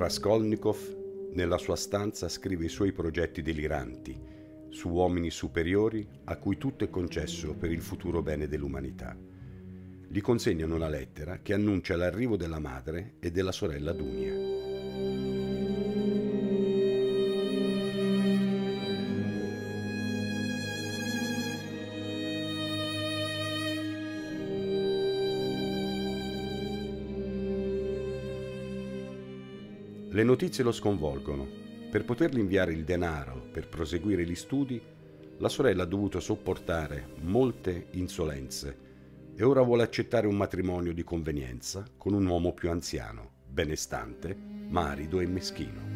Raskolnikov nella sua stanza scrive i suoi progetti deliranti su uomini superiori a cui tutto è concesso per il futuro bene dell'umanità. Gli consegnano una lettera che annuncia l'arrivo della madre e della sorella Dunia. Notizie lo sconvolgono. Per potergli inviare il denaro per proseguire gli studi, la sorella ha dovuto sopportare molte insolenze e ora vuole accettare un matrimonio di convenienza con un uomo più anziano, benestante, ma arido e meschino.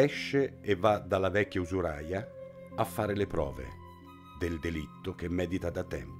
Esce e va dalla vecchia usuraia a fare le prove del delitto che medita da tempo.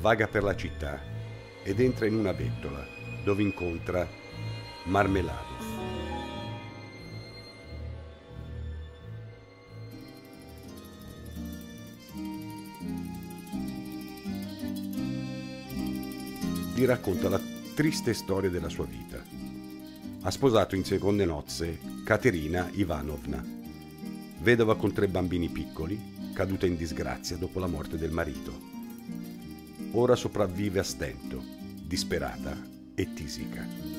Vaga per la città ed entra in una bettola dove incontra Marmeladov. Gli racconta la triste storia della sua vita. Ha sposato in seconde nozze Caterina Ivanovna, vedova con tre bambini piccoli, caduta in disgrazia dopo la morte del marito ora sopravvive a stento, disperata e tisica.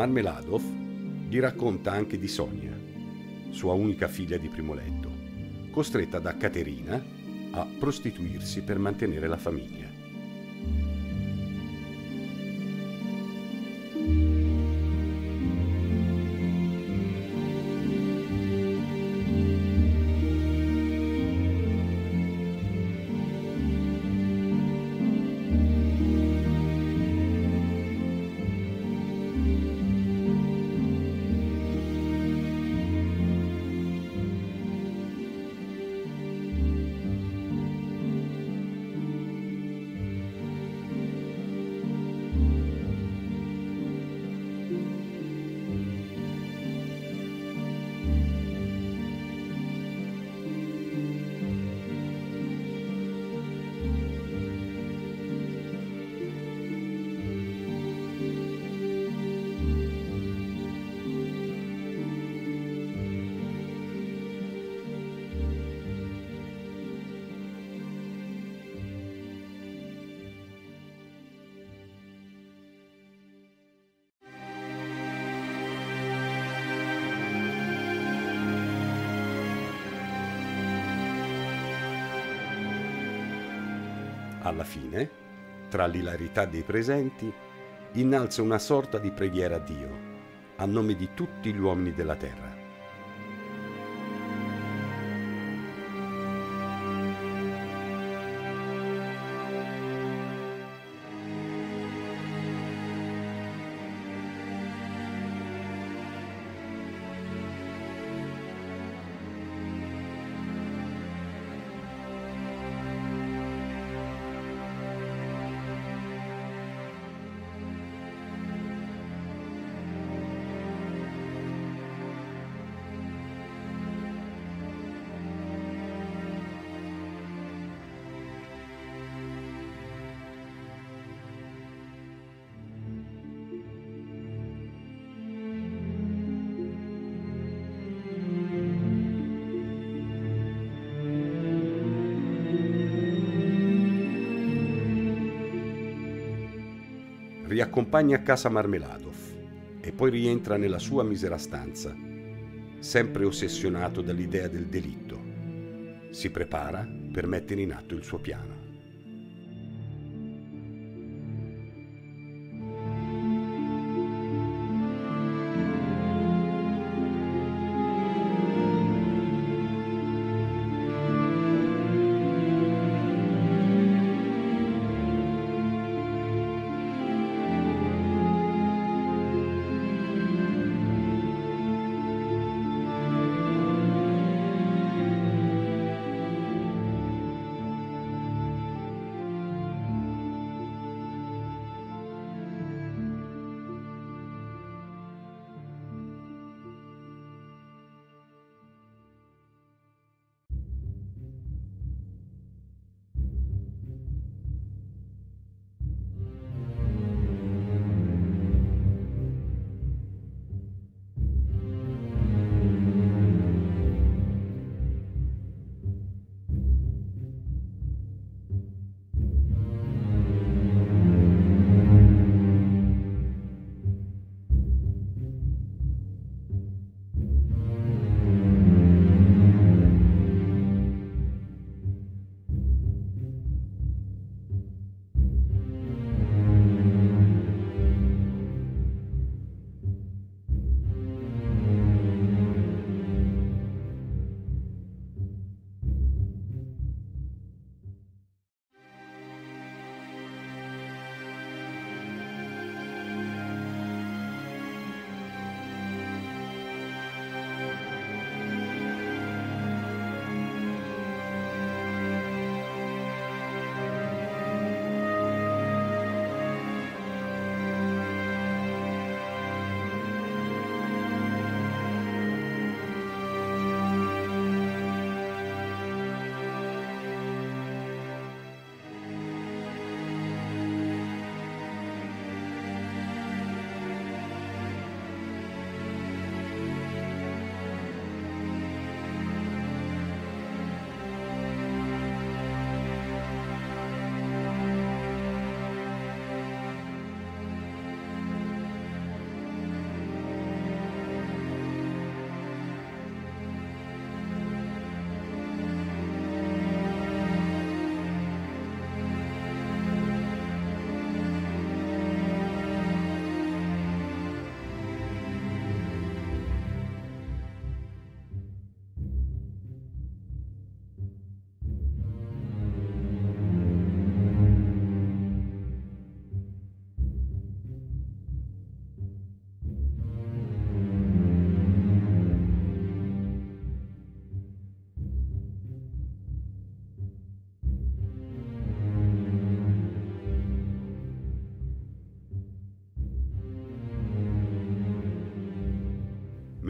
Marmeladov gli racconta anche di Sonia, sua unica figlia di primo letto, costretta da Caterina a prostituirsi per mantenere la famiglia. Alla fine, tra l'ilarità dei presenti, innalza una sorta di preghiera a Dio, a nome di tutti gli uomini della terra. Riaccompagna a casa Marmeladov e poi rientra nella sua misera stanza, sempre ossessionato dall'idea del delitto. Si prepara per mettere in atto il suo piano.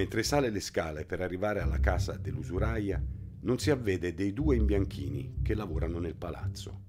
Mentre sale le scale per arrivare alla casa dell'usuraia, non si avvede dei due imbianchini che lavorano nel palazzo.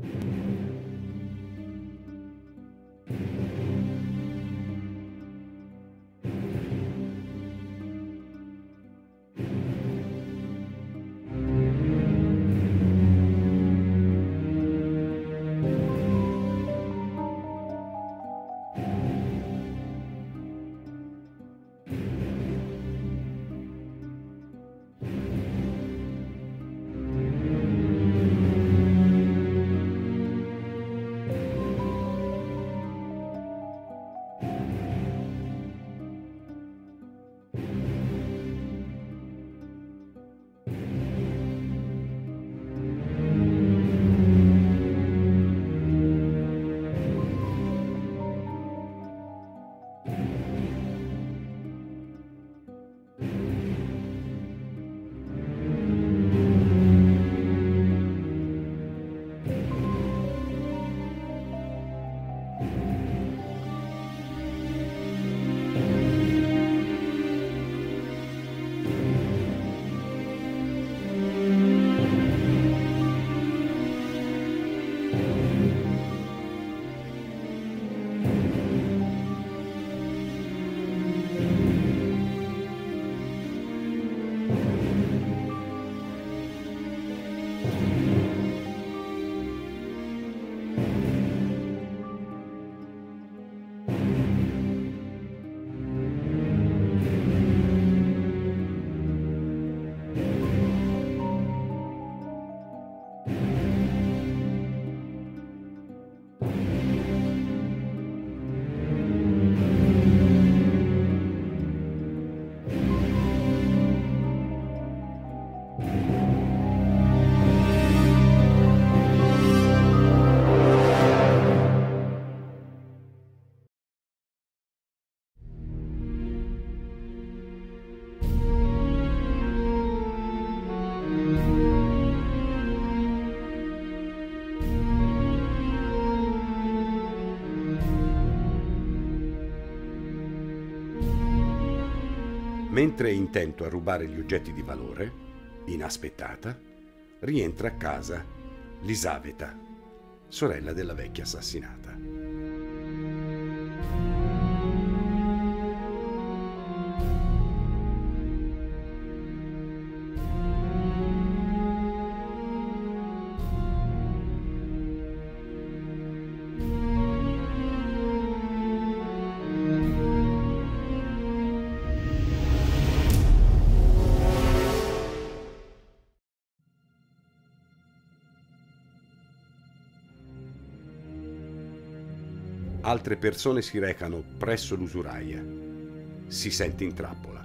Mentre è intento a rubare gli oggetti di valore, inaspettata, rientra a casa Lisaveta, sorella della vecchia assassinata. Altre persone si recano presso l'usuraia. Si sente in trappola.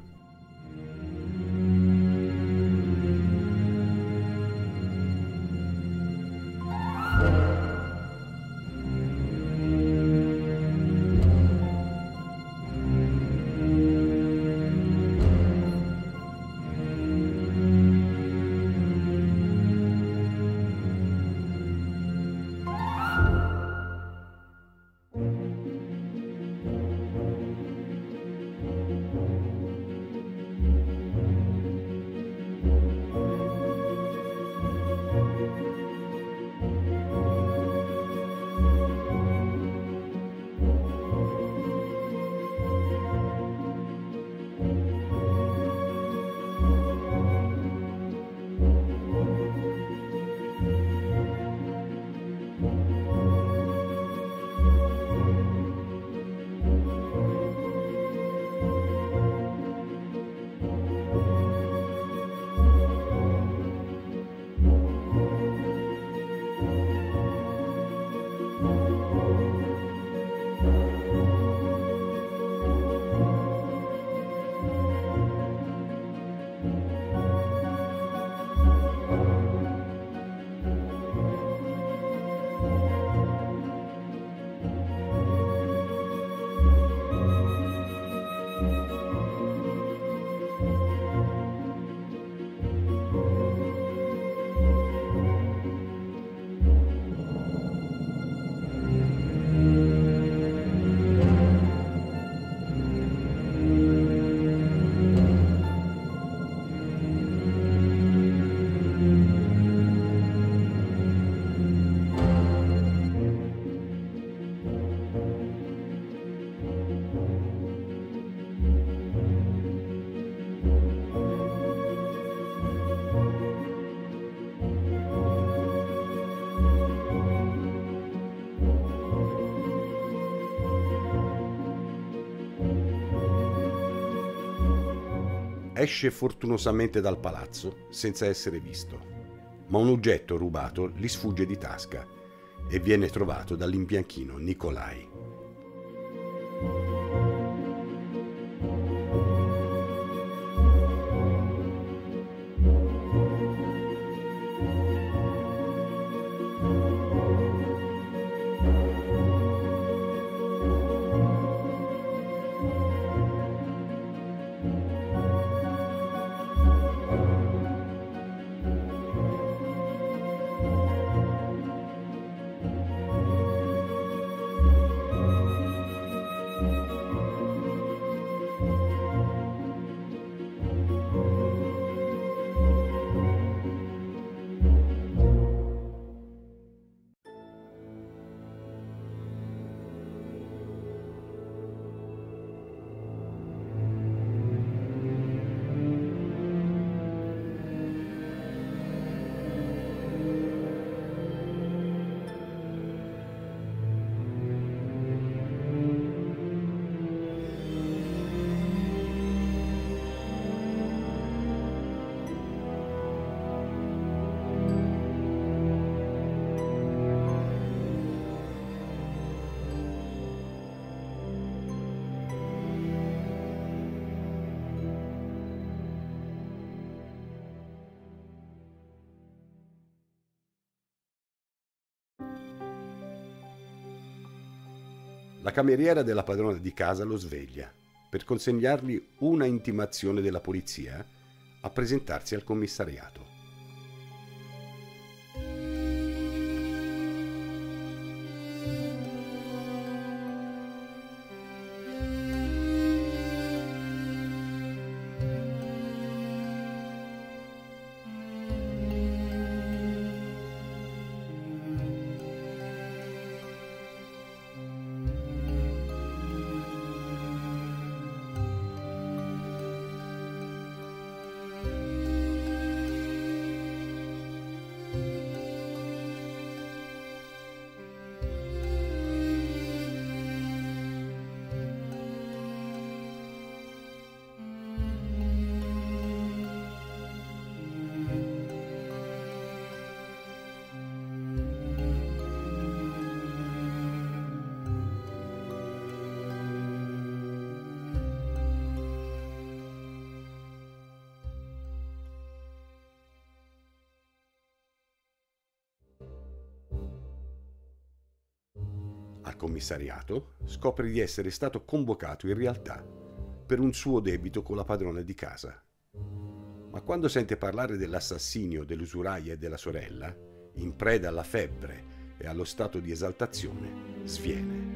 Esce fortunosamente dal palazzo senza essere visto, ma un oggetto rubato gli sfugge di tasca e viene trovato dall'imbianchino Nicolai. La cameriera della padrona di casa lo sveglia per consegnargli una intimazione della polizia a presentarsi al commissariato. Al commissariato, scopre di essere stato convocato in realtà per un suo debito con la padrona di casa. Ma quando sente parlare dell'assassinio dell'usuraia e della sorella, in preda alla febbre e allo stato di esaltazione, sviene.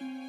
Gli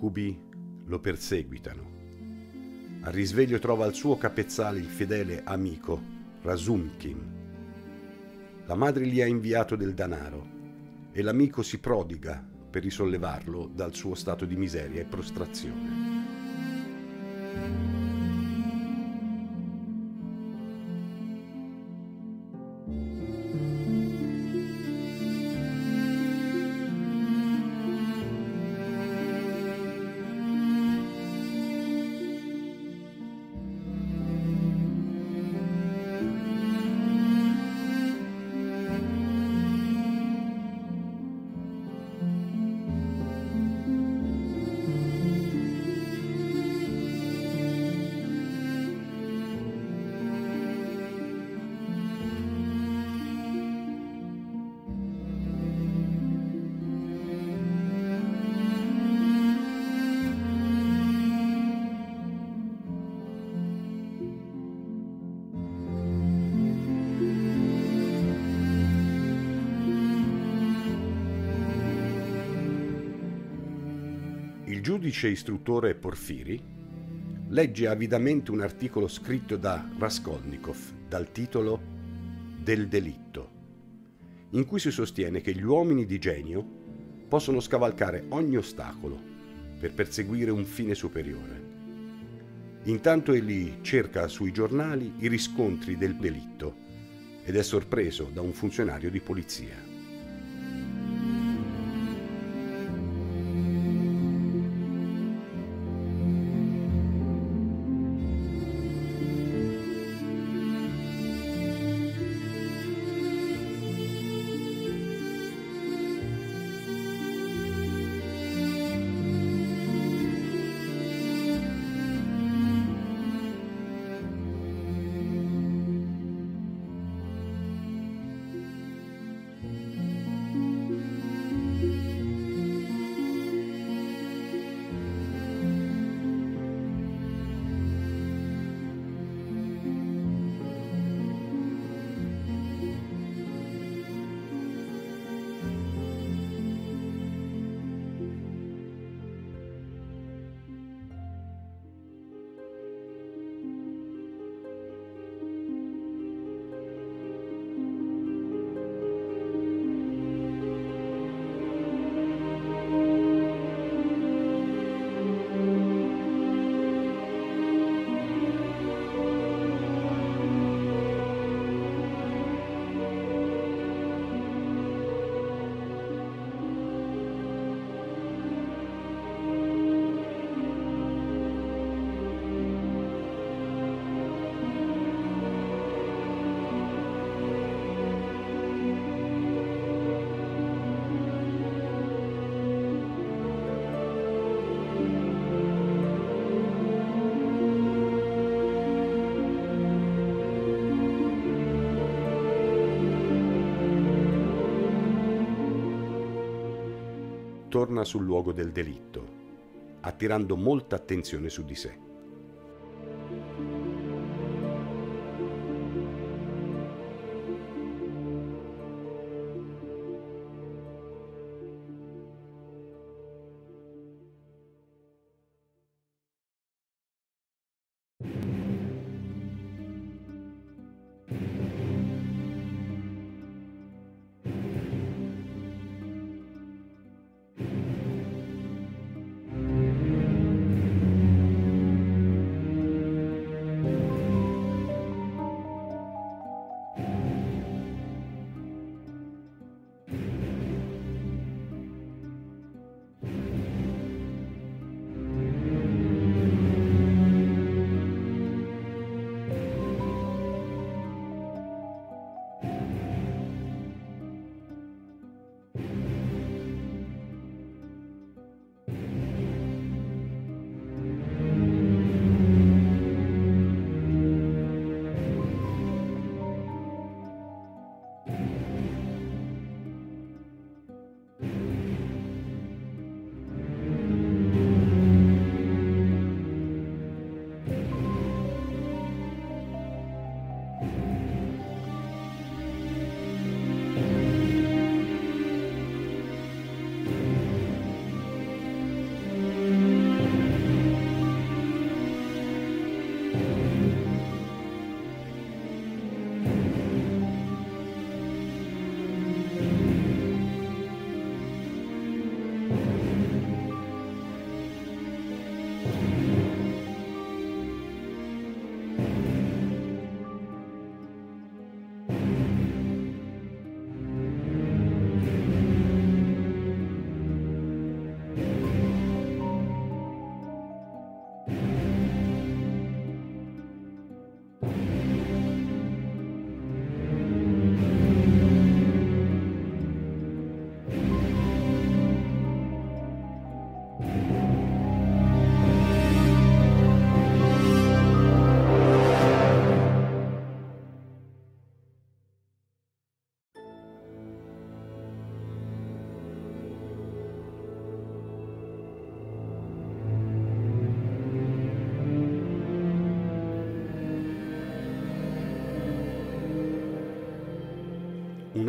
incubi lo perseguitano. Al risveglio trova al suo capezzale il fedele amico Rasumkin. La madre gli ha inviato del denaro e l'amico si prodiga per risollevarlo dal suo stato di miseria e prostrazione. Il giudice istruttore Porfiri legge avidamente un articolo scritto da Raskolnikov dal titolo Del delitto, in cui si sostiene che gli uomini di genio possono scavalcare ogni ostacolo per perseguire un fine superiore. Intanto egli cerca sui giornali i riscontri del delitto ed è sorpreso da un funzionario di polizia. Torna sul luogo del delitto, attirando molta attenzione su di sé.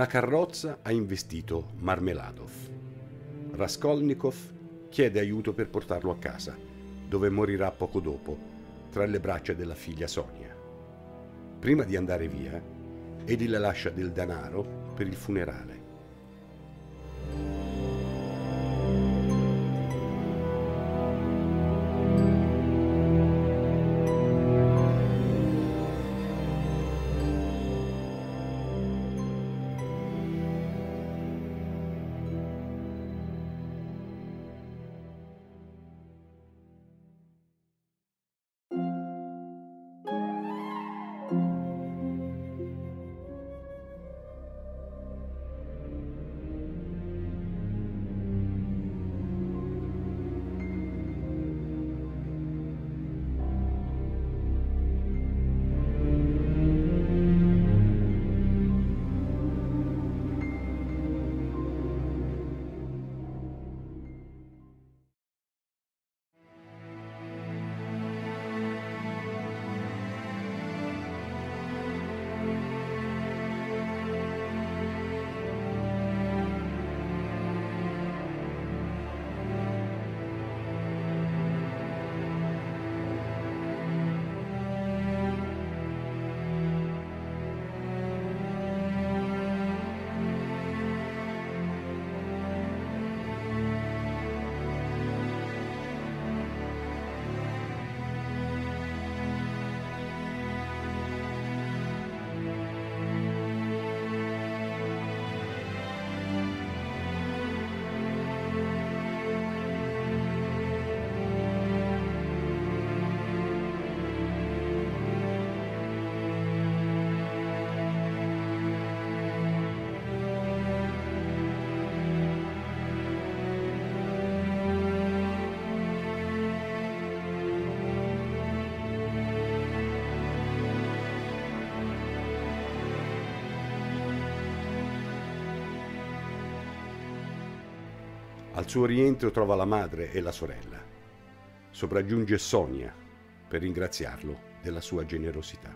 Una carrozza ha investito Marmeladov. Raskolnikov chiede aiuto per portarlo a casa, dove morirà poco dopo, tra le braccia della figlia Sonia. Prima di andare via, egli le lascia del denaro per il funerale. Suo rientro trova la madre e la sorella. Sopraggiunge Sonia per ringraziarlo della sua generosità.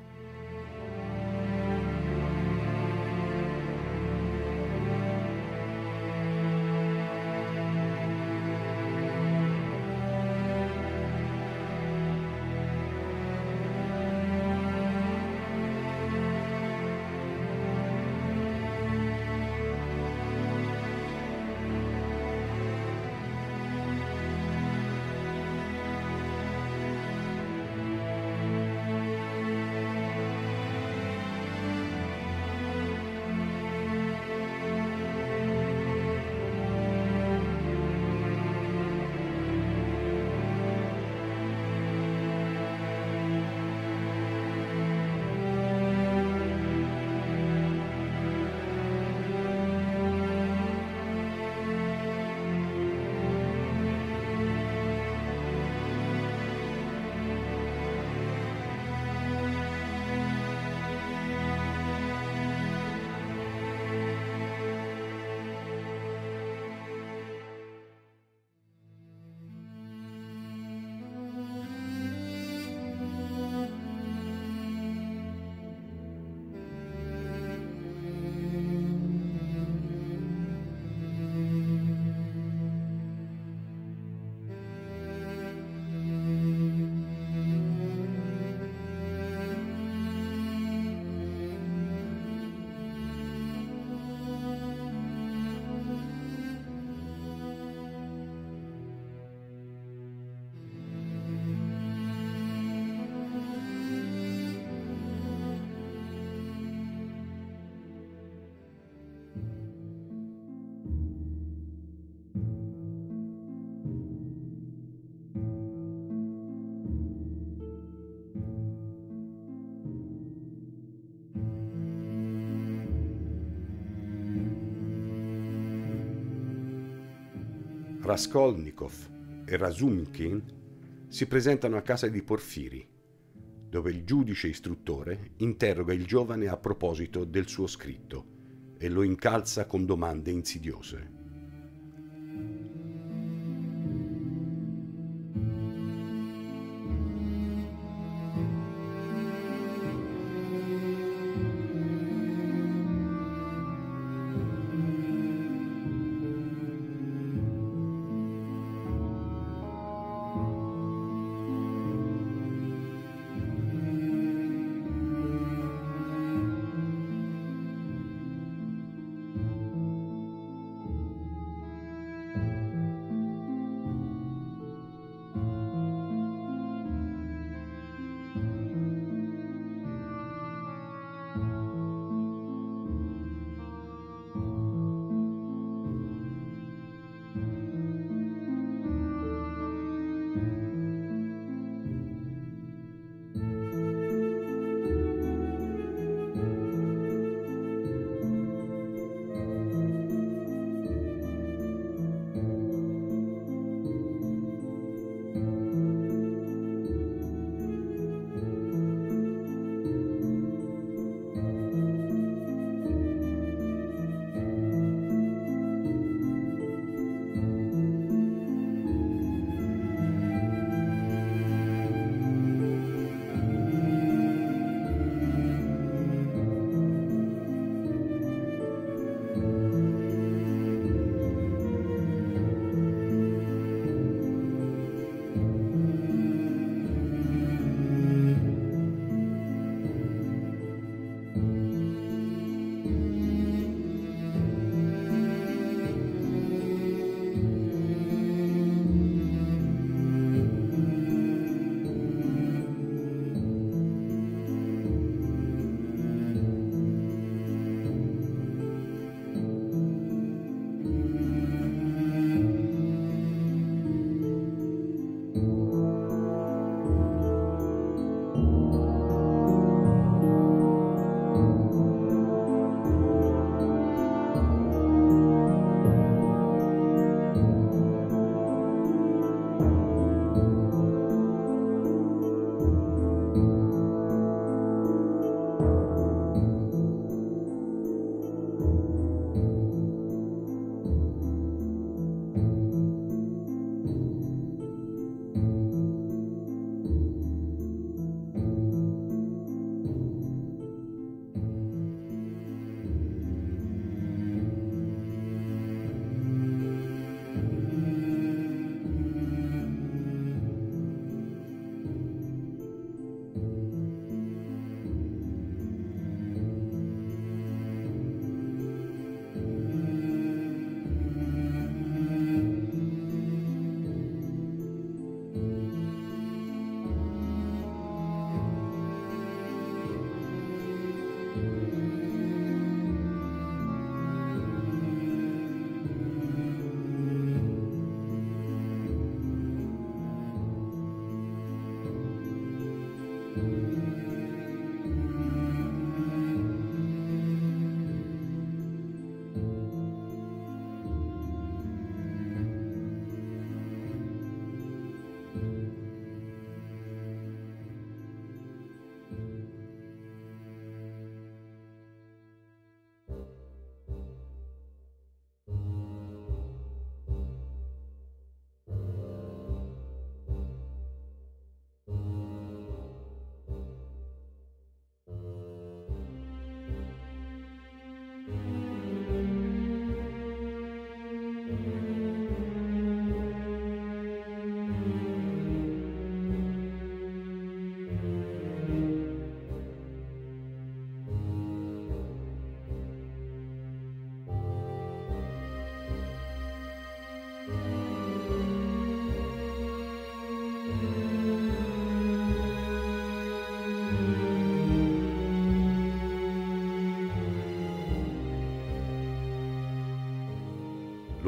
Raskolnikov e Razumkin si presentano a casa di Porfiri, dove il giudice istruttore interroga il giovane a proposito del suo scritto e lo incalza con domande insidiose.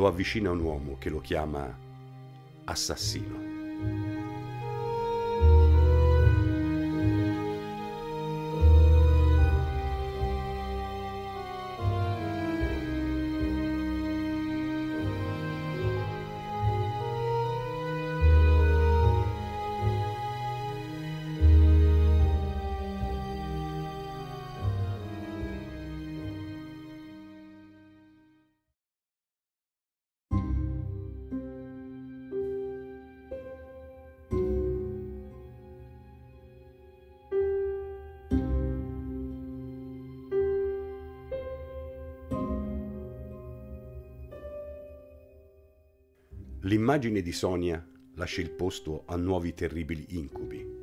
Avvicina un uomo che lo chiama assassino. L'immagine di Sonia lascia il posto a nuovi terribili incubi.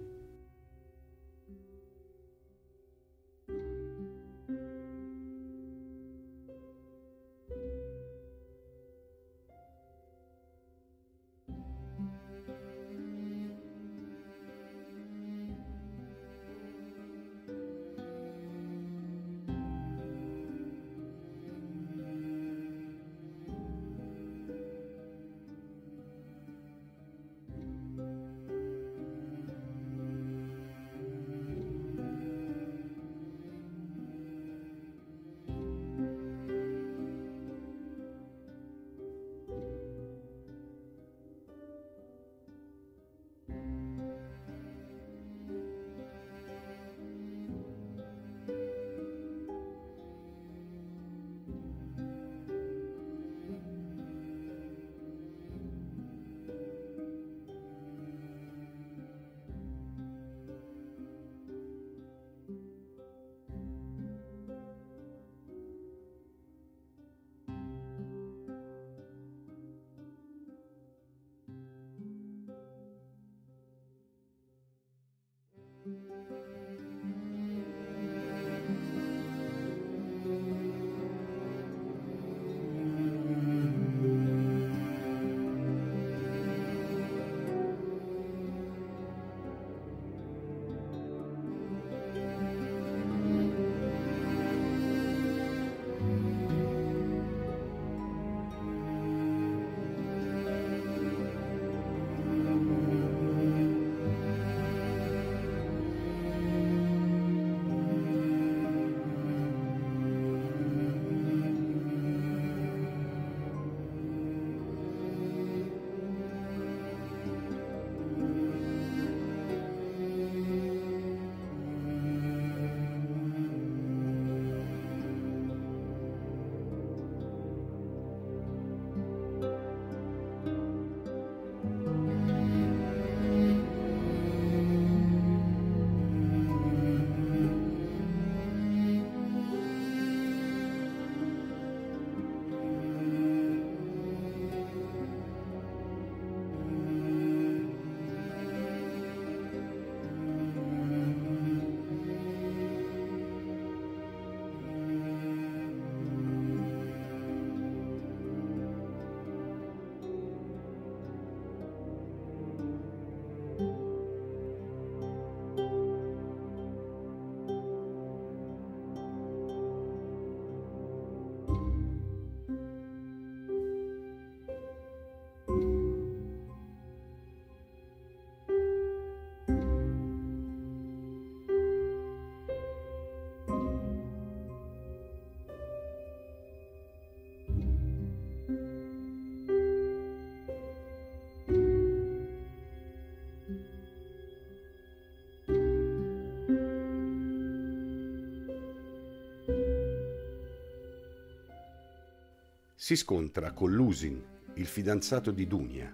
Si scontra con Lusin, il fidanzato di Dunia,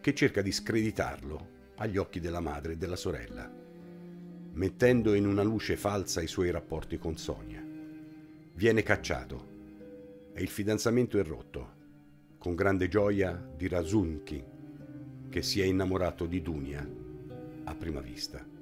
che cerca di screditarlo agli occhi della madre e della sorella, mettendo in una luce falsa i suoi rapporti con Sonia. Viene cacciato e il fidanzamento è rotto, con grande gioia di Razunki, che si è innamorato di Dunia a prima vista.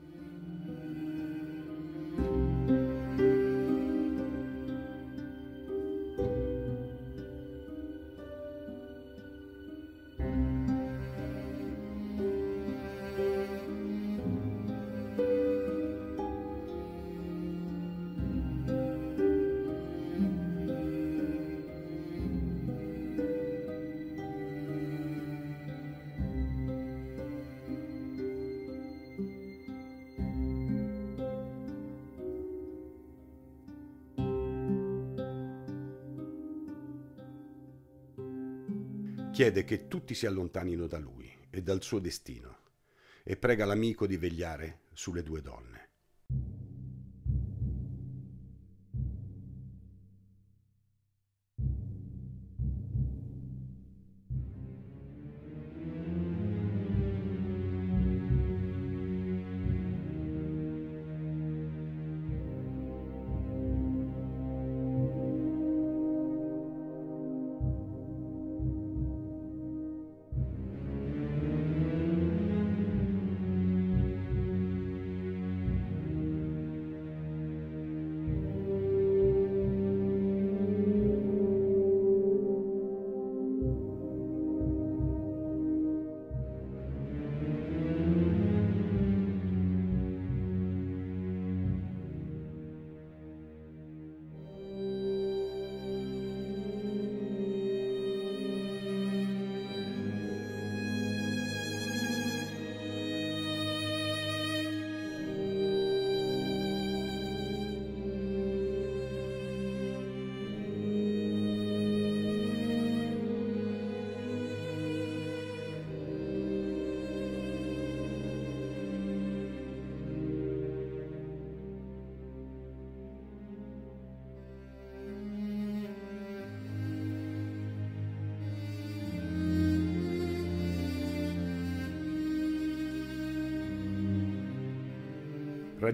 Chiede che tutti si allontanino da lui e dal suo destino e prega l'amico di vegliare sulle due donne.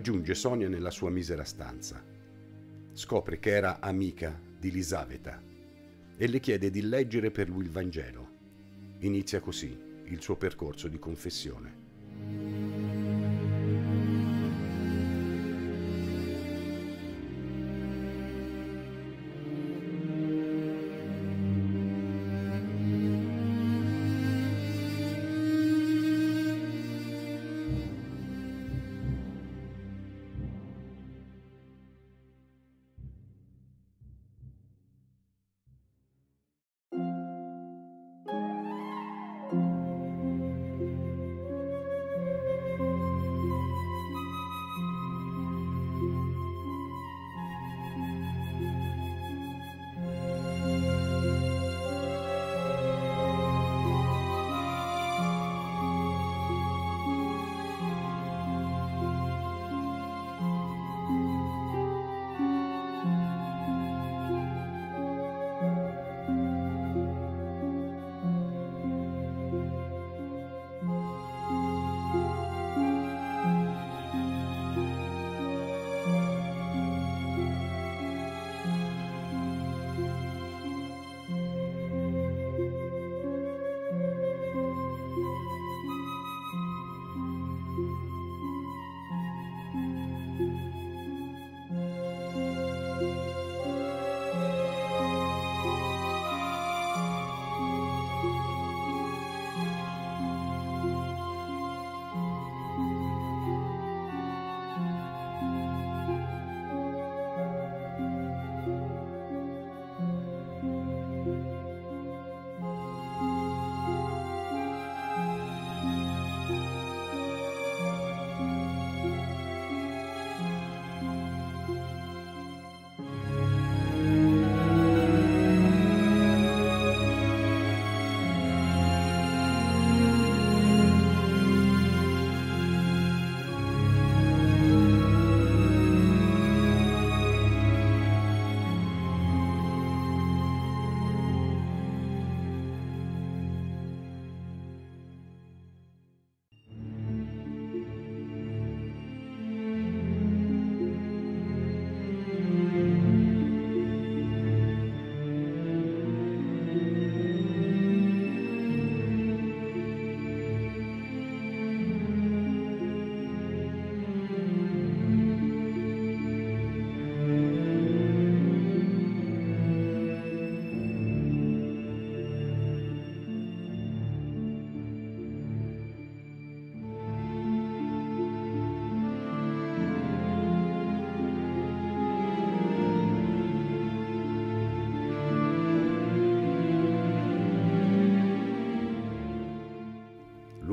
Raggiunge Sonia nella sua misera stanza. Scopre che era amica di Lisaveta e le chiede di leggere per lui il Vangelo. Inizia così il suo percorso di confessione.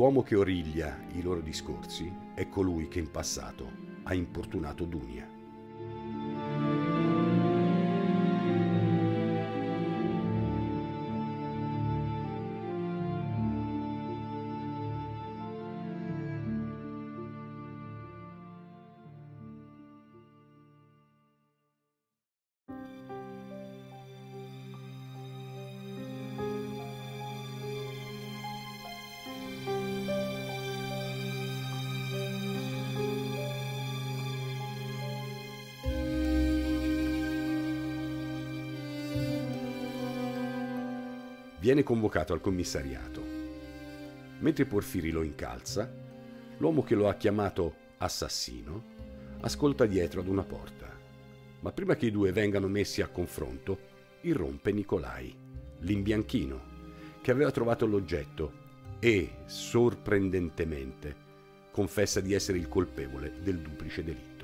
L'uomo che origlia i loro discorsi è colui che in passato ha importunato Dunia. Viene convocato al commissariato. Mentre Porfiri lo incalza, l'uomo che lo ha chiamato assassino ascolta dietro ad una porta. Ma prima che i due vengano messi a confronto, irrompe Nicolai, l'imbianchino, che aveva trovato l'oggetto e, sorprendentemente, confessa di essere il colpevole del duplice delitto.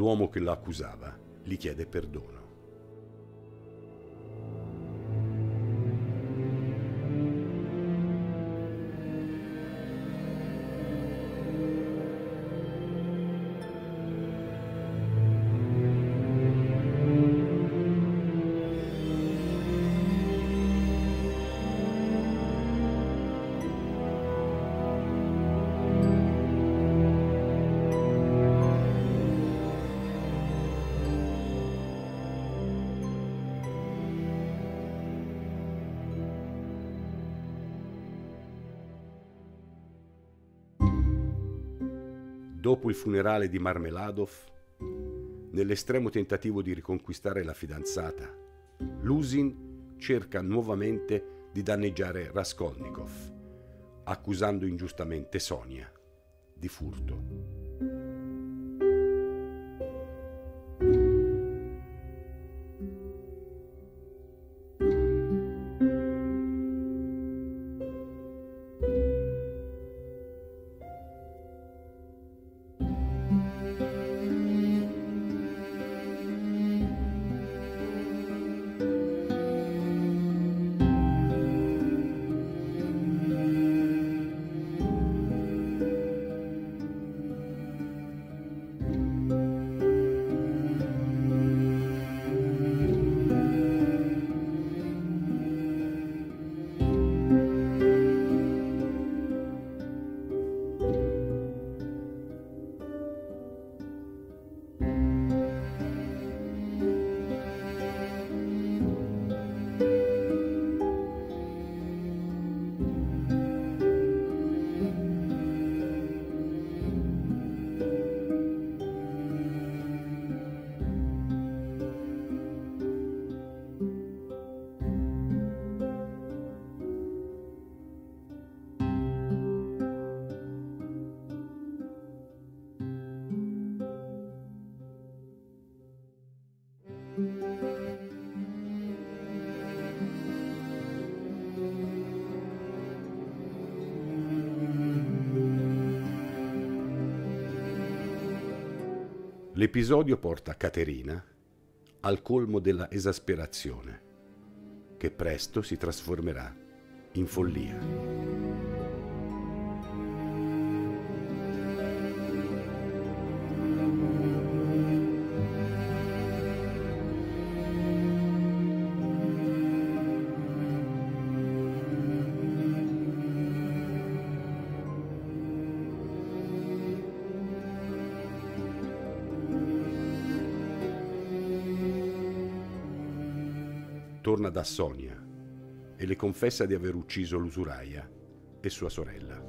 L'uomo che lo accusava gli chiede perdono. Il funerale di Marmeladov, nell'estremo tentativo di riconquistare la fidanzata, Lusin cerca nuovamente di danneggiare Raskolnikov, accusando ingiustamente Sonia di furto. L'episodio porta Caterina al colmo della esasperazione, che presto si trasformerà in follia. Da Sonia e le confessa di aver ucciso l'usuraia e sua sorella.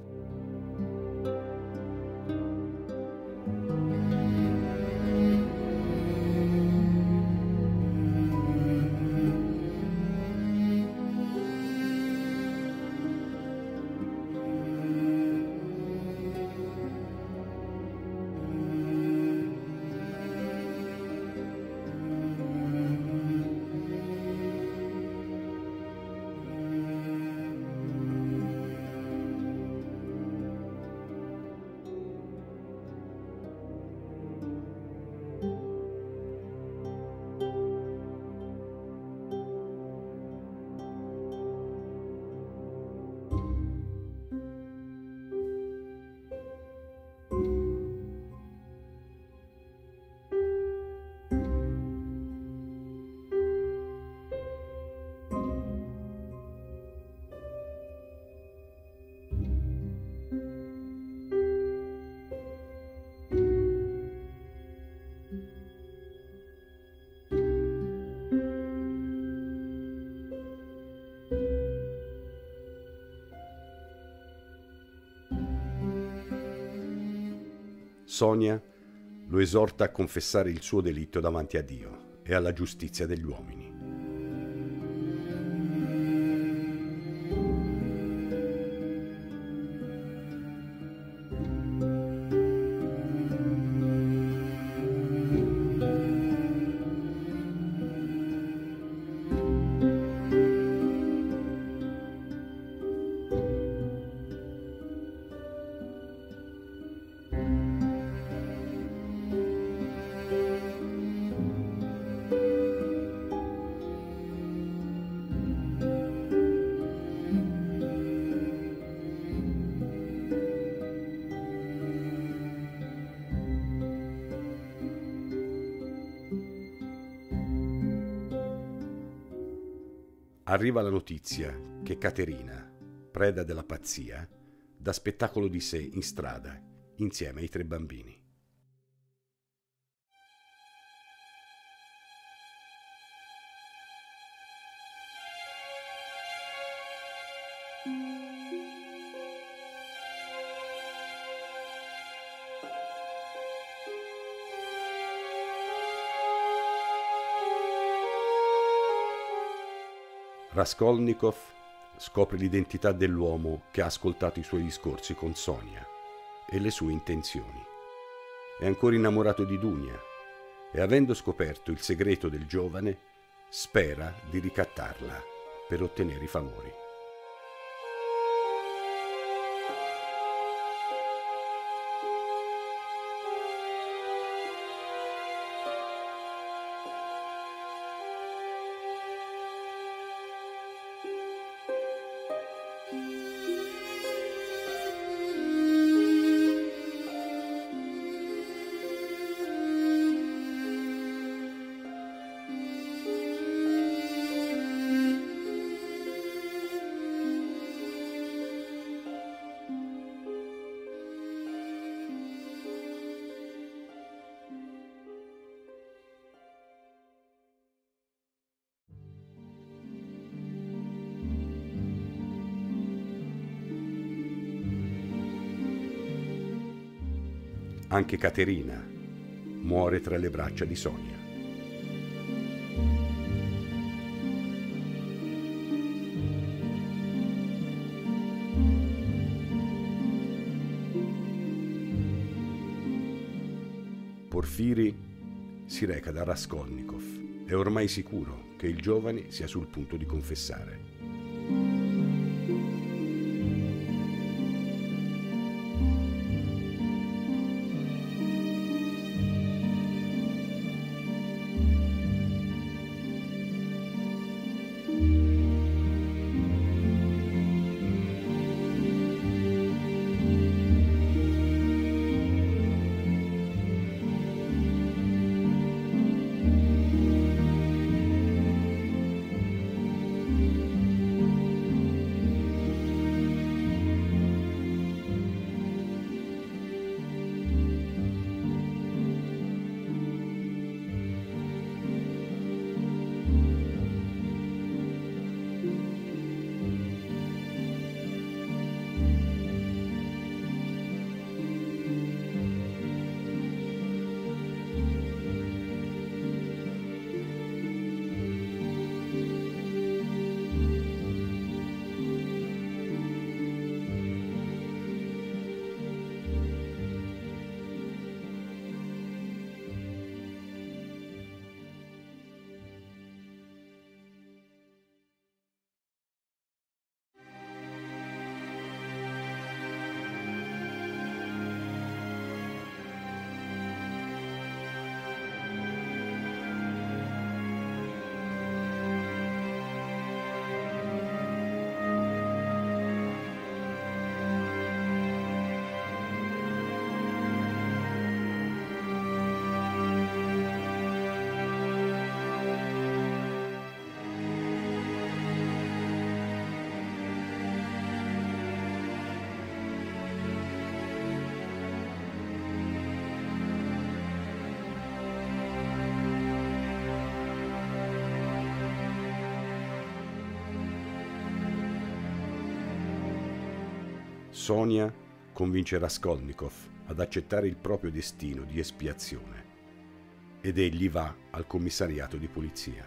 Sonia lo esorta a confessare il suo delitto davanti a Dio e alla giustizia degli uomini. Arriva la notizia che Caterina, preda della pazzia, dà spettacolo di sé in strada insieme ai tre bambini. Raskolnikov scopre l'identità dell'uomo che ha ascoltato i suoi discorsi con Sonia e le sue intenzioni. È ancora innamorato di Dunia e avendo scoperto il segreto del giovane, spera di ricattarla per ottenere i favori. Anche Caterina muore tra le braccia di Sonia. Porfiri si reca da Raskolnikov. È ormai sicuro che il giovane sia sul punto di confessare. Sonia convince Raskolnikov ad accettare il proprio destino di espiazione ed egli va al commissariato di polizia.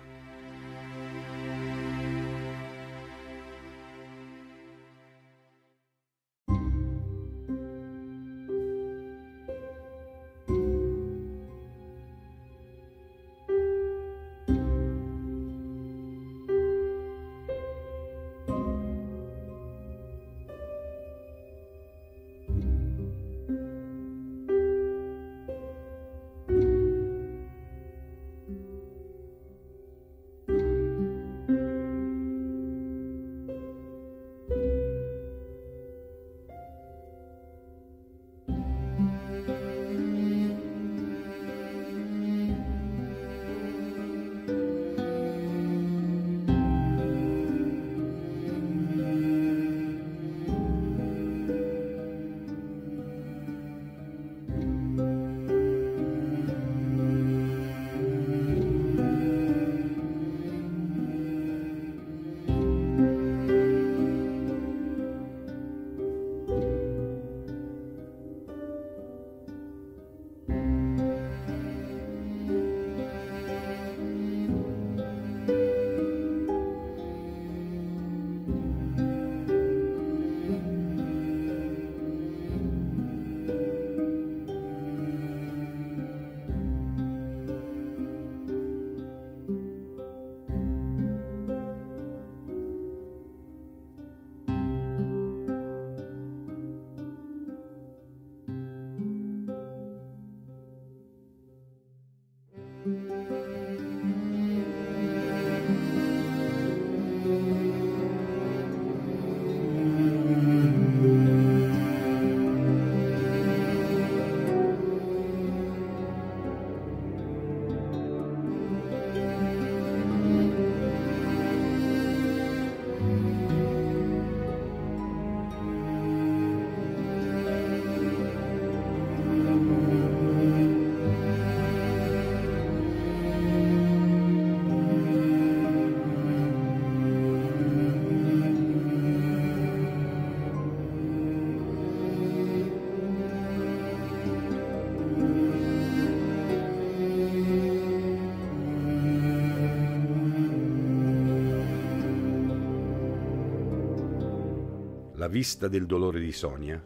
Vista del dolore di Sonia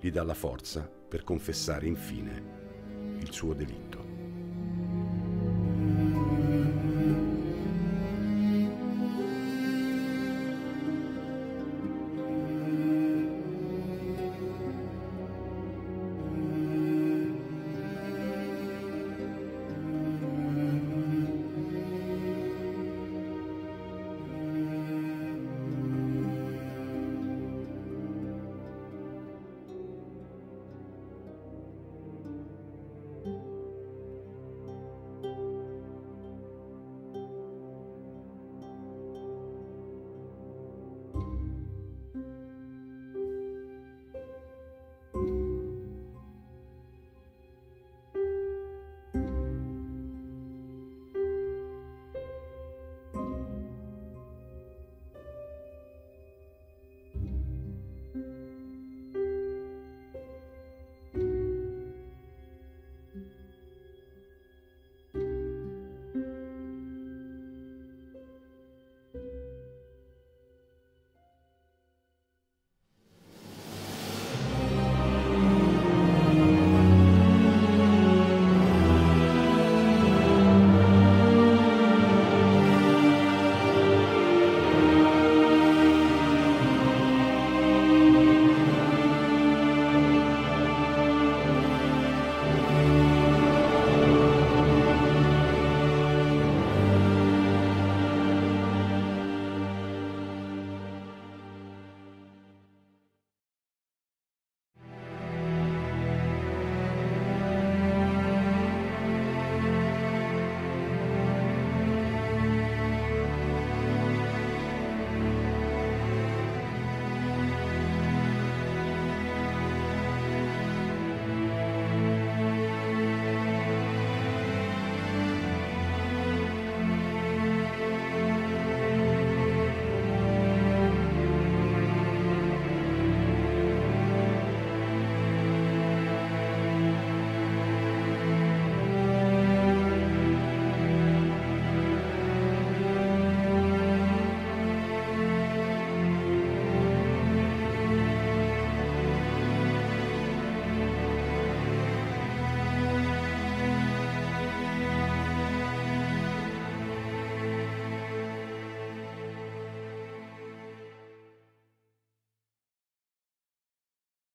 gli dà la forza per confessare infine il suo delitto.